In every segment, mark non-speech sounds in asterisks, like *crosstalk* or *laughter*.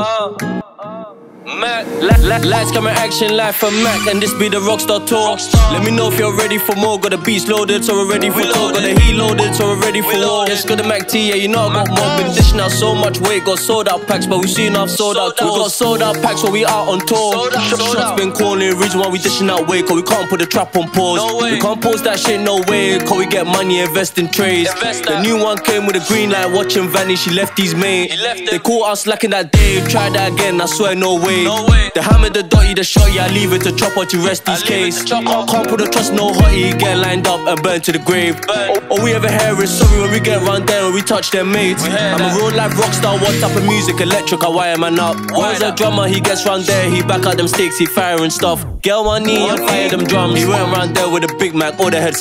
아. Lights, camera, action, life for Mack, and this be the Rockstar tour. Let me know if you're ready for more. Got the beats loaded, so we're ready for tour. Got the heat loaded, so we're ready for war. Yes, got the Mack T, yeah, you know I got more. Been dishing out so much weight, got sold out packs, but we seen enough sold out tours. We got sold out packs when we out on tour. Shots been calling, reason why we dishing out weight, cause we can't put the trap on pause. We can't post that shit, no way, cause we get money, invest in trades. The new one came with a green light, watching Vanny, she left these mate. They caught us slacking that day, tried that again, I swear, no way. The hammer, the dotty, the shotty, I leave it to chop or to rest these case. Can't, put the trust, no hottie, get lined up and burn to the grave. All we ever hear is sorry when we get run down when we touch their mates. I'm a real life rock star, what type of music? Electric, I wire man up. Where's a drummer? He gets round there, he back out them sticks, he firing stuff. Get on my knee and fire them drums. He went round there with a Big Mac, all the heads,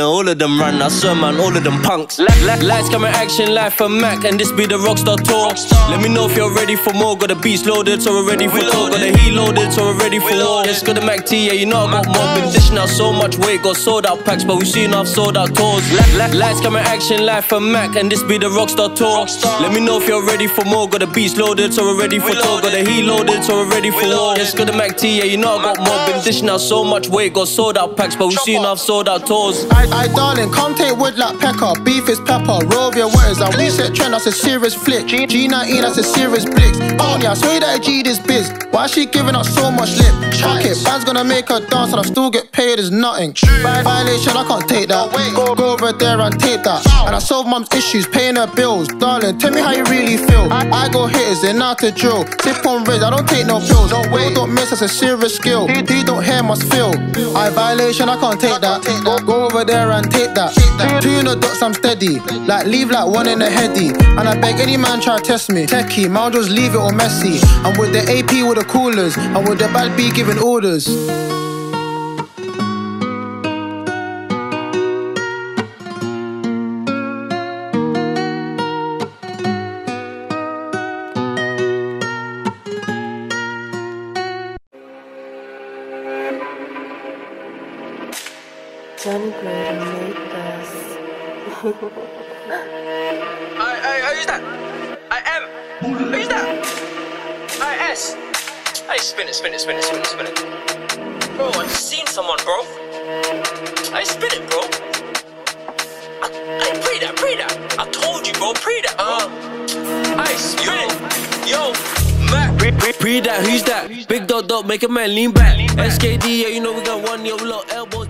all of them run. I swear, man, all of them punks. Lights, camera, action, life for Mack, and this be the Rockstar tour. Let me know if you're ready for more. Got the beats loaded, so we're ready for tour. Got the heat loaded, so we're ready for war. Yes, got the Mack T, yeah, you know I got more. Been dishing out so much weight, got sold out packs, but we seen enough sold out tours. Lights, camera, action, life for Mack, and this be the Rockstar tour. Let me know if you're ready for more. Got the beats loaded, so we're ready for tour. Got the heat loaded, so we're ready for war. Yes, got the Mack T, yeah, you know I got more. Been dishing out so much weight, got sold out packs, but we seen enough sold out tours. I, I darling, come take wood like pecker. Beef is pepper. Rovia, what is that? We set trend, that's a serious flick. G19, that's a serious blitz. Only I swear that G this biz. Why she giving up so much lip? Chuck it, band's gonna make her dance and I still get paid as nothing. Violation, I can't take that. Go, go over there and take that. And I solve mum's issues, paying her bills. Darling, tell me how you really feel. I go hitters, they're not to drill. Tip on red, I don't take no pills. Don't wait, don't miss, that's a serious skill. He don't hear, must feel. I violation, I can't take that. Go, go over there and take that. Two in the dots, I'm steady. Like leave like one in a heady. And I beg any man try to test me. Techie, man, just leave it all messy. And with the AP with the coolers, and with the bad B giving orders. Johnny Grader made this. *laughs* I, I, who's that? I am. Who's that? I S. Hey, spin it, spin it, spin it, spin it, spin it. Bro, I just seen someone, bro. I spin it, bro. I, I pre that, pre that. I told you, bro, pre that, bro. Uh. I spin it. Yo. Pre, pre, pre that, who's that? Big dot dot, make a man lean back. SKD, yeah, you know we got one, yo, little elbows, make sure we